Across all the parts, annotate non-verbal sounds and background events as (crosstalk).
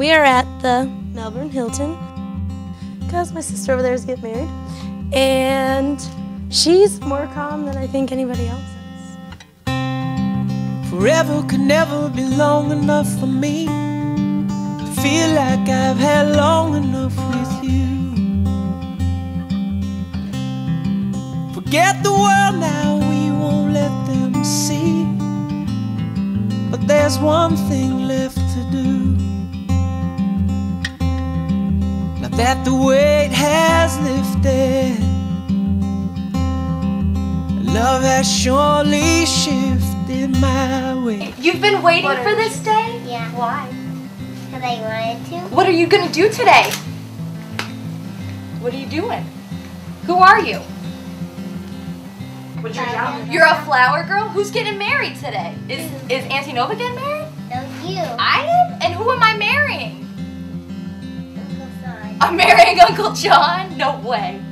We are at the Melbourne Hilton because my sister over there is getting married, and she's more calm than I think anybody else is. Forever could never be long enough for me to feel like I've had long enough with you. Forget the world now, we won't let them see. But there's one thing left to do. That the weight has lifted, love has surely shifted my way. You've been waiting for this day? Yeah. Why? Because I wanted to. What are you gonna do today? What are you doing? Who are you? What's your job? You're a flower girl? Who's getting married today? Is mm-hmm. is Auntie Nova getting married? No, you. I am? Son. I'm marrying Uncle John? No way.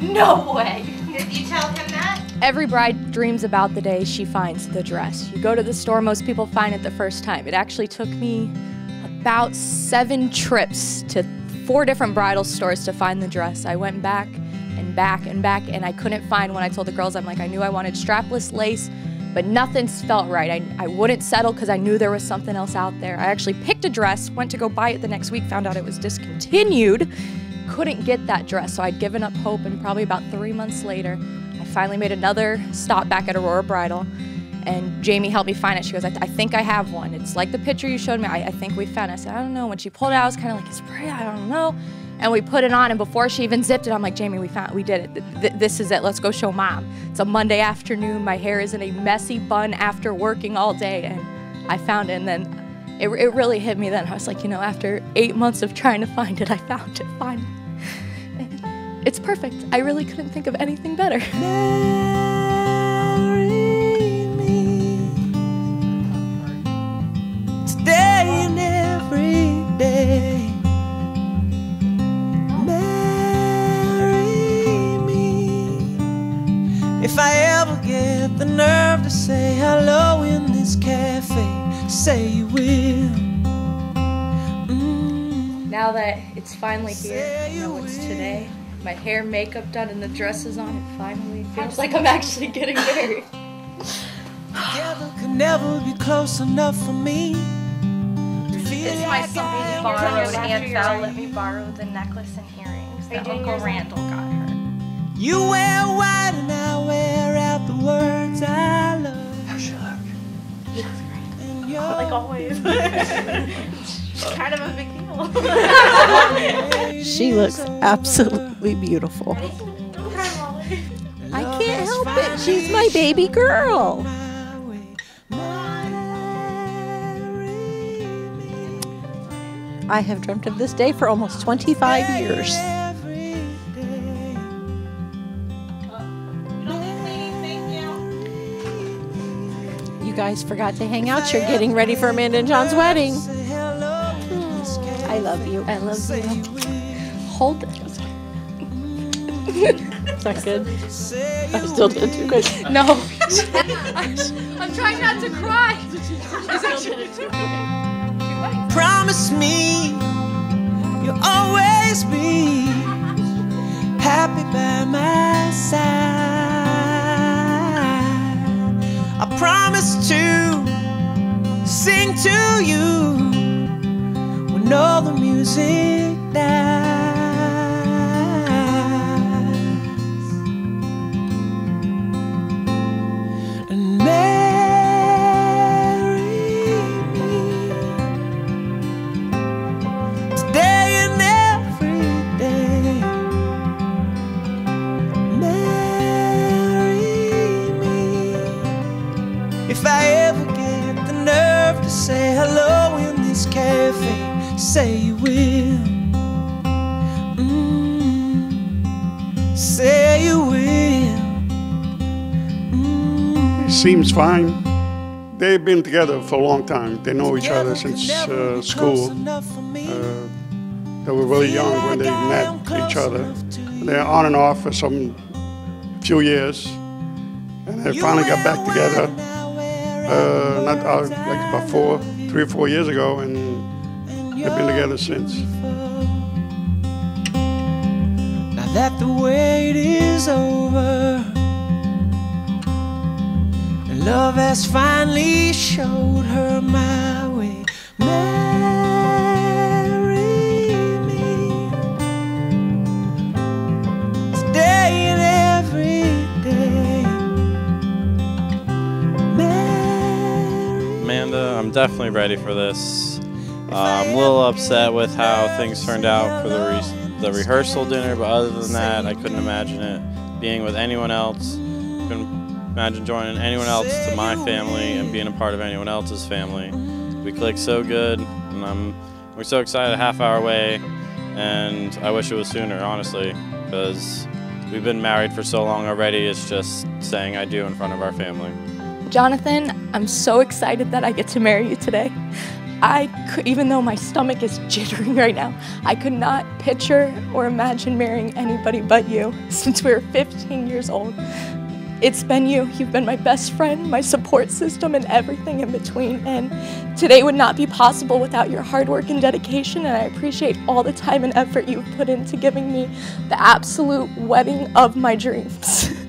No way. Did you tell him that? Every bride dreams about the day she finds the dress. You go to the store, most people find it the first time. It actually took me about seven trips to four different bridal stores to find the dress. I went back and back and back, and I couldn't find one. I told the girls, I'm like, I knew I wanted strapless lace, but nothing felt right. I, I wouldn't settle because I knew there was something else out there. I actually picked a dress, went to go buy it the next week, found out it was discontinued, couldn't get that dress, so I'd given up hope, and probably about three months later, I finally made another stop back at Aurora Bridal, and Jamie helped me find it. She goes, I, I think I have one. It's like the picture you showed me. I, I think we found it. I said, I don't know. When she pulled it out, I was kind of like, it's pretty, I don't know. And we put it on, and before she even zipped it, I'm like, Jamie, we found, we did it. Th- th- this is it. Let's go show mom. It's a Monday afternoon. My hair is in a messy bun after working all day, and I found it. And then it, it really hit me. Then I was like, you know, after eight months of trying to find it, I found it finally. (laughs) It's perfect. I really couldn't think of anything better. (laughs) Today and every day. Ever get the nerve to say hello in this cafe. Say you will. Mm. Now that it's finally here, I know it's today. My hair, makeup done, and the dress is on. It finally feels (laughs) like I'm actually getting married. Together could never be close enough for me. to This is my like I something am borrowed. close Aunt Val let me borrow the necklace and earrings that Uncle Randall got her. You wear white and I wear out the words I love. How she look? And (laughs) you're Like always. (laughs) She's kind of a big deal. (laughs) She looks absolutely beautiful. I can't help it. She's my baby girl. my way. Marry me I have dreamt of this day for almost 25 years. Guys forgot to hang out. You're getting ready for Amanda and John's wedding. Say hello in this cafe. I love you. I love you. Hold it. Is (laughs) that good? I still did too good. No. (laughs) I'm trying not to cry. Promise me you'll always be music dies. And marry me today and every day. Marry me if I ever get the nerve to say hello in this cafe. Say you will. Mm, say you will. Mm. Seems fine. They've been together for a long time. They know each other since uh, school. Uh, they were really young when they met each other. They're on and off for some few years, and they finally got back together. Uh, not uh, like about four, three or four years ago, and They've been together since. Now that the wait is over, and love has finally showed her my way. Marry me today and every day. Marry Amanda, I'm definitely ready for this. Uh, I'm a little upset with how things turned out for the re- the rehearsal dinner, but other than that, I couldn't imagine it being with anyone else. Couldn't imagine joining anyone else to my family and being a part of anyone else's family. We clicked so good, and I'm we're so excited. A half hour away, and I wish it was sooner, honestly, because we've been married for so long already. It's just saying I do in front of our family. Jonathan, I'm so excited that I get to marry you today. I could, even though my stomach is jittering (laughs) right now, I could not picture or imagine marrying anybody but you (laughs) since we were 15 years old. It's been you. You've been my best friend, my support system, and everything in between. And today would not be possible without your hard work and dedication. And I appreciate all the time and effort you've put into giving me the absolute wedding of my dreams. (laughs)